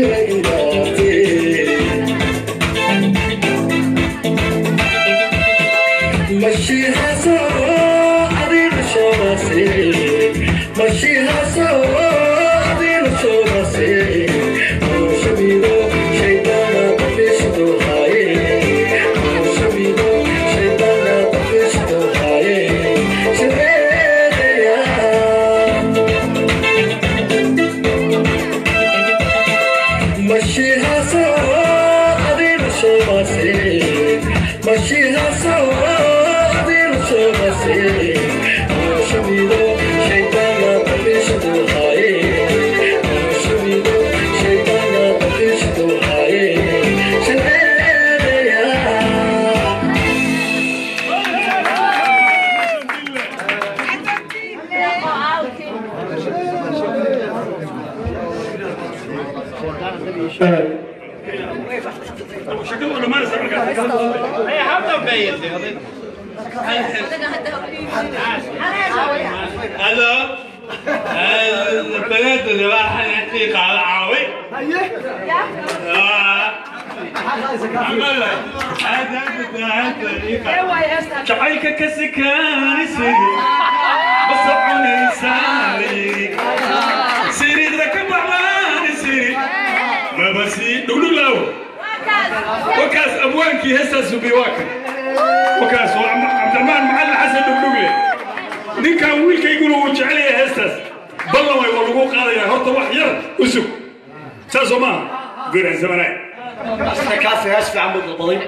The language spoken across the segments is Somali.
Thank you. جعلك كسكان سيدي بصعوني سالي سيري ذاك بعمان سيري ما بسي دولو لو وكاس ابوانكي هسه سبيواك وكاس عبد الرحمن معلم حسن دبلوغلي ninkan wiilkayguna uu jecel yahay heestaas ballan way waa lagu qaadayaa horta wax saas oo maaha guraansamanaay sida kaasi hees fiican buu dalbaday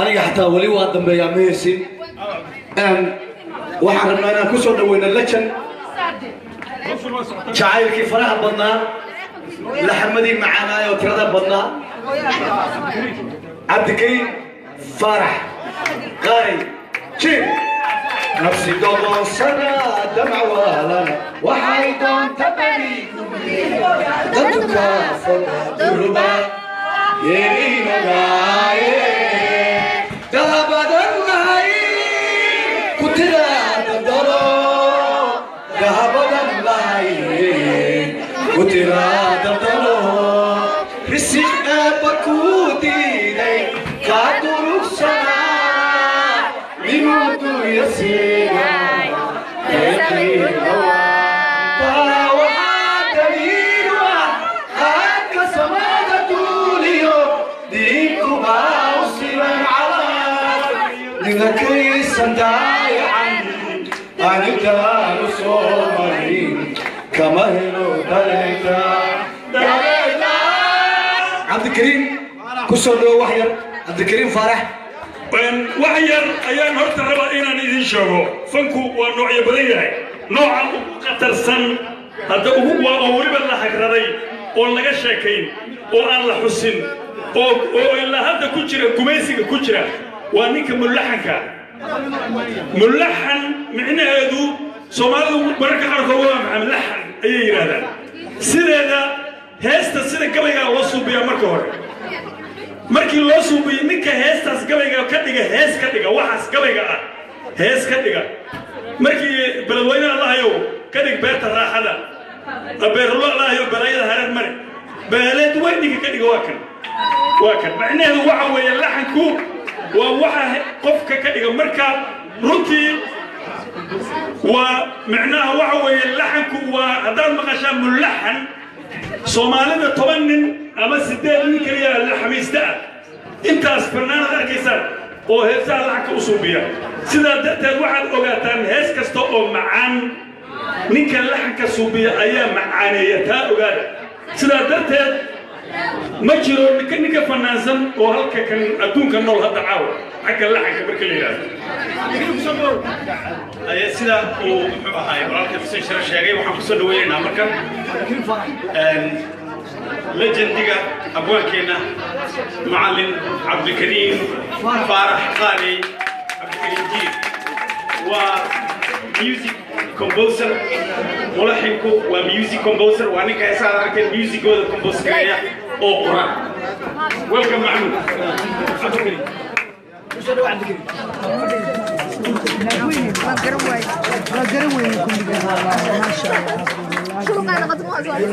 aniga xataa weli waa dambeeyaa mahaysin waxaan rabnaa inaan ku soo dhaweyna lejan jacaylkii faraha badnaa laxmadii macaanaayoo tirada badnaa. Cabdikayn faarax. Qaray jin nafsi dogoonsana damc waalana waxay doonta beri dadka fadhuba yeri magaaye dahabadan lahay kutira uusan daayacan anigtaanu soo marin kama helo cabdikariim ku soo dhowo wax yar cabdikariim faarax wax yar ayaan horta rabaa inaan idin sheego fanku waa noocyo badan yahay nooca ugu qatarsan hadda ugu waa oo weliba la hagraday oo laga sheekayn oo aan la xusin. Oo ilaa hadda ku jira gumaysiga ku jira. Waa ninka mulaxanka mulaxan micnaheedu soomaalidu mararka qaarkood waa maxaa mulaxan ayay yidhaahdaan sideeda heesta sida gabaygaa loo suubiyaa marka hore. Markii loo suubiyo ninka heestaas gabayga ka dhiga hees ka dhiga waxaas gabayga ah. Hees ka dhiga. Markii beledweynaha lahayow ka dhig beerta raaxada. Beerlo lahayo balaayada hareer mare beeleed weyniga ka dhiga waa kan. Waa kan. Macnaheedu waxa weeye laxanku waa waxa qofka ka dhiga marka runtii waa macnaha waxa weeye laxanku waa haddaad maqashaa mulaxan soomaalida toban nin ama sideed nin keliya laxamiista ah. Intaas fanaanad arkaysaan oo heesaha lacagka u suubiya sidaa darteed waxaad ogaataan hees kasta oo macaan. Ninka laxanka suubiya ayaa macaaneeya taa ogaada. Sidaa darteed ma jiro ninka ninka fanaansan oo halka kan adduunka nool hadda caawa. Xagga laxanka marka la yidhaahdo sida uu muxuu ahaay walaalka xuseen share sheegay waxaan ku soo dhaweynaynaa marka. Legendiga abwaankeenna macallin cabdikariim faarax qaali. Cabdikariim jiir. Waa music composer. Mulaxinku waa music composer. Waa ninka heesaha aragteen musicooda compose gareeya أخرى ويلكم معلوم عبد الكريم شو قال غدوة زوال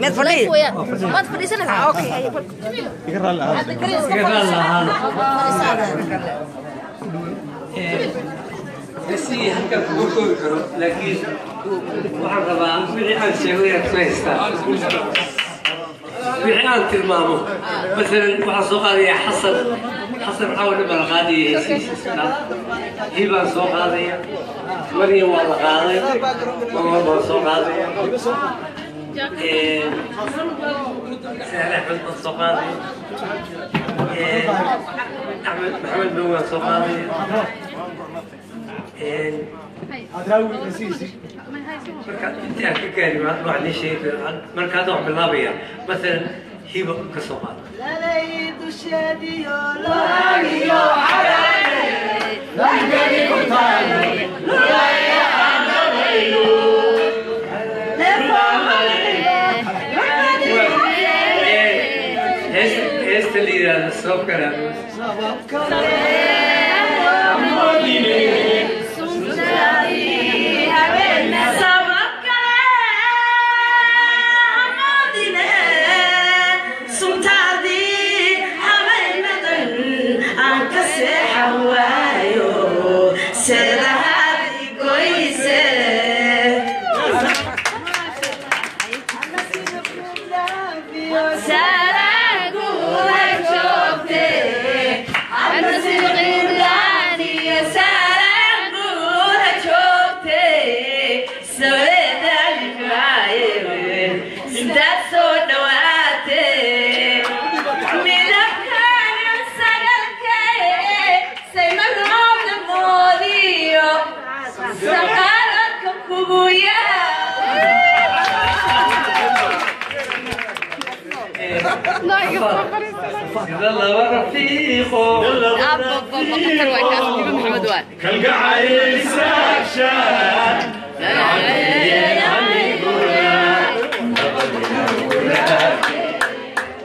ما تفريش ما تفريش أنا أوكي يقرا لها يقرا لها هسي هكا كوركو لكن بحيان تلمامه مثلا وعصوا قاضي حصل حصل عاون من القاضي هبة صو قاضي مريم والله قاضي ماما بو محمد بن الصقاضي marka ka gaari wax ni sheegay markaad wax bilaabaya مثلا hiba ka soo qaad heesta la yidhaahdo sabab kale لما رفيقه الله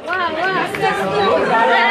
Wow, wow.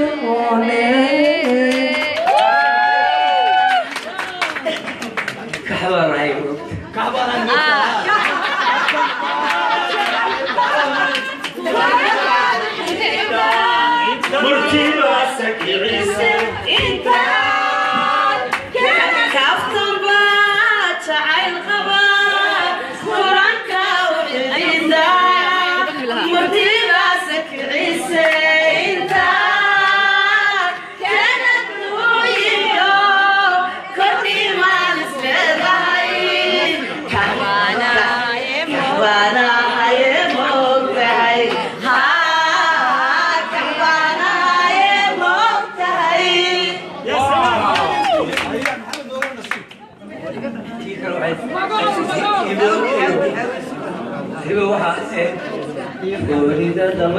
원해 가봐라 이거. 가봐라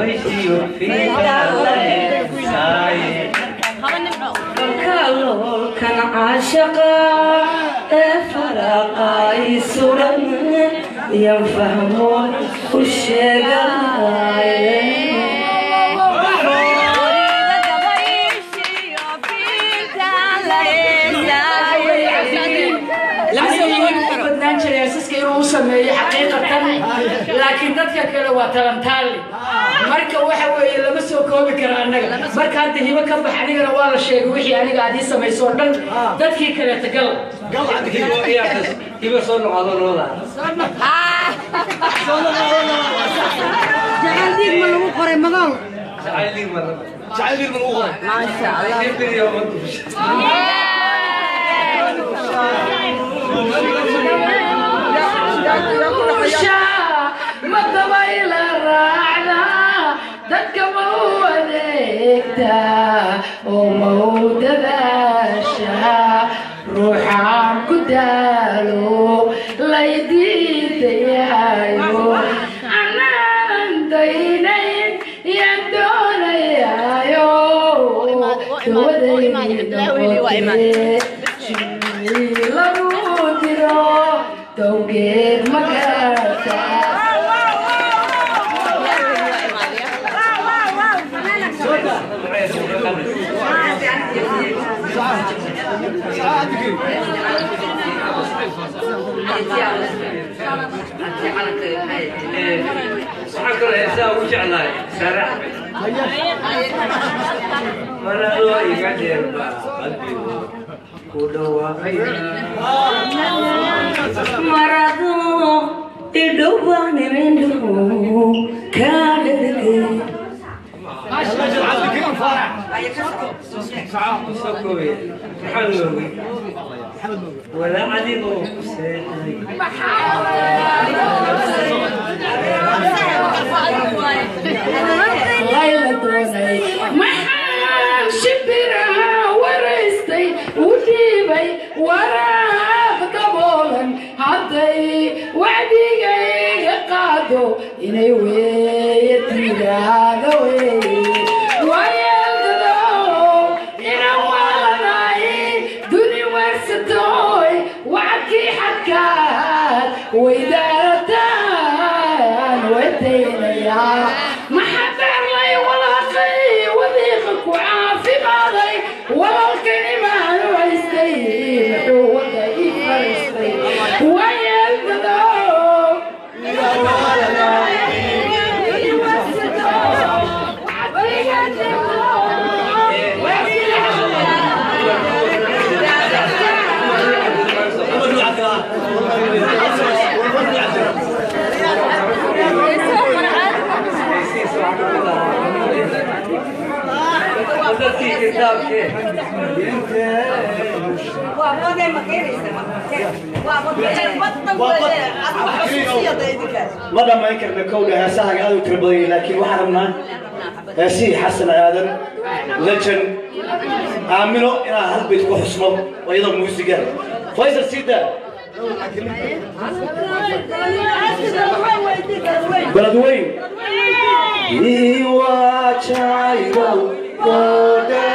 goorida dhamaystiyo fiikalsaaye kalolkan caashaqa ee faraqay suran laakiin dadka kale waa talantaali marka waxa weeye lama soo koobi kara annaga. Marka hadda hibo ka bax anigana waa la sheegay wixii aniga aad ii samayso oo dhan. Dadkii kaleeta gal. Hiba soo noqodo nooda jacayl dhiig ma lagu qoray madow jacayl dhiig ma lagu qoray. Maasha allah Dhibir iyo ma dusha. ma dabayla raacda dadka ma u wade adeegtaa oo mawdadaasha ruuxaan ku daalo laydiidayayo anaan daynayn yaan doonayaayo lagu waxaan kaloo heesaa ugu jeclahay sare maradoo iga dheerba qalbigu ku dhawaaqaya marado idhowaanimindho kaadhadhage soo koobaya ولا علي نور محال شبرها ورستي وجيبي وراها بقبول عطي وعدي قادو إني وين ma dhammayn karna kowdha heesahaga aad u tiro badan yihiin laakiin waxaan rabnaa heesihii xasan aadan lejan aamino inaan hal bayt ku xusno oo iyadoo muusiga. Faysal sida beledweyn iwajaygo odarino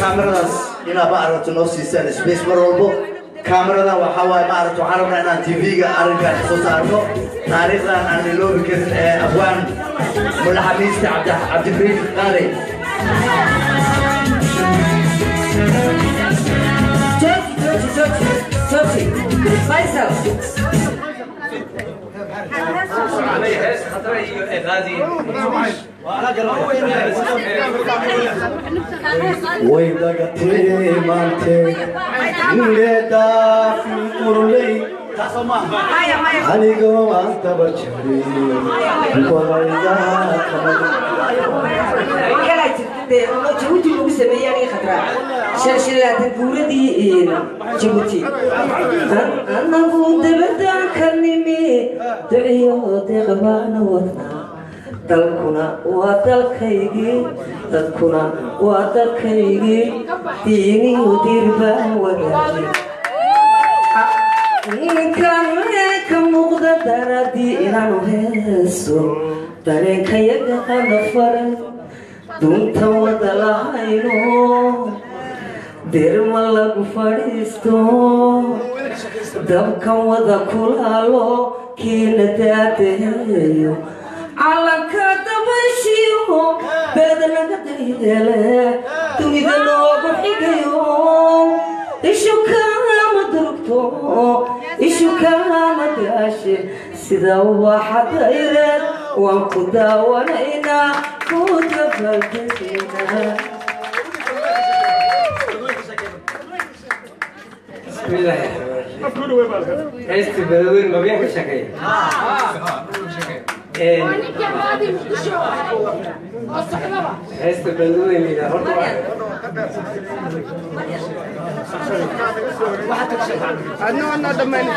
kameradaas inaa ma aragto noo siisaan space mar walbo kaameradan waxaa waaye ma aragto waxaan rabnaa inaan tv-ga arrinkaan soo saarno. Taariikhdan aan iloobi karin ee abwaan madaxamiista cabdi cabdikariim qaare way dagatee maante nileedaafi murley anigoo maantaba jiray ka muuqda daradii inaanu heeso dareenkayaga ana faran dunta wada lahayno dirma lagu fadhiisto dabkan wada kulaalo kiina daadeeyo calanka dabashiyo beled laga daryeele dunida loogu xigayo ishu kaama durugto ishu waan ku daawanaynaa ku dabaaldegaynaa بسم الله الرحمن الرحيم هيست بدوين ما بيحكي شكاية هيست بدوين أنا أنا دمين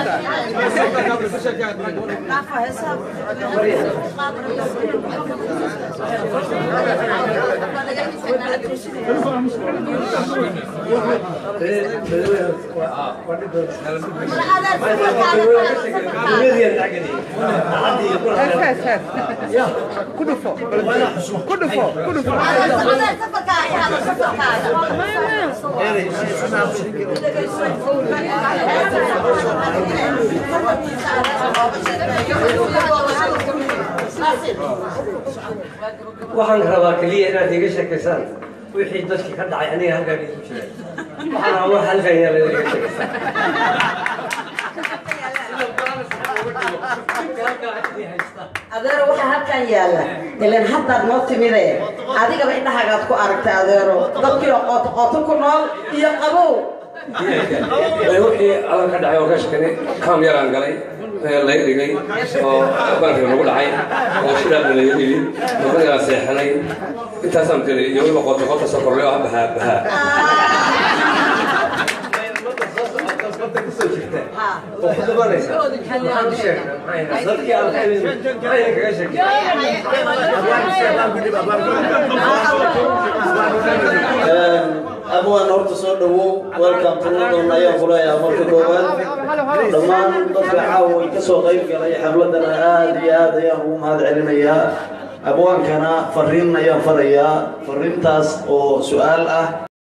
كله فوق كله فوق كله فوق keliya inaad iga sheekaysaan wixii dadkii ka dhacay aniga halkaan isu jiray waxaan rabaa wax halkaan yaala iga sheekaysaan adeero waxaa halkan yaalla ilan haddaad noo timide adigaba indhahagaad ku aragtay adeero dadkiioo qooto qooto ku nool iyo qabow wixii adan ka dhacay oo ka shakane kaam yaraan galay lay dhigay oo bankiga nagu dhacay oo shidaabna laga dhigi maqadigaa seexanay intaasaan dilay iyo weliba qoota qoota soo korlay oo bahaa bahaa oo ku abwaan horta soo dhawow welcome to london ayaan kuleeyahay marka koowaad dhammaan dadka caawa ka soo qayb galay xafladana aad iyo aad ayaan ugu mahad celinayaa abwaankana fariin ayaan farayaa fariintaas oo su'aal ah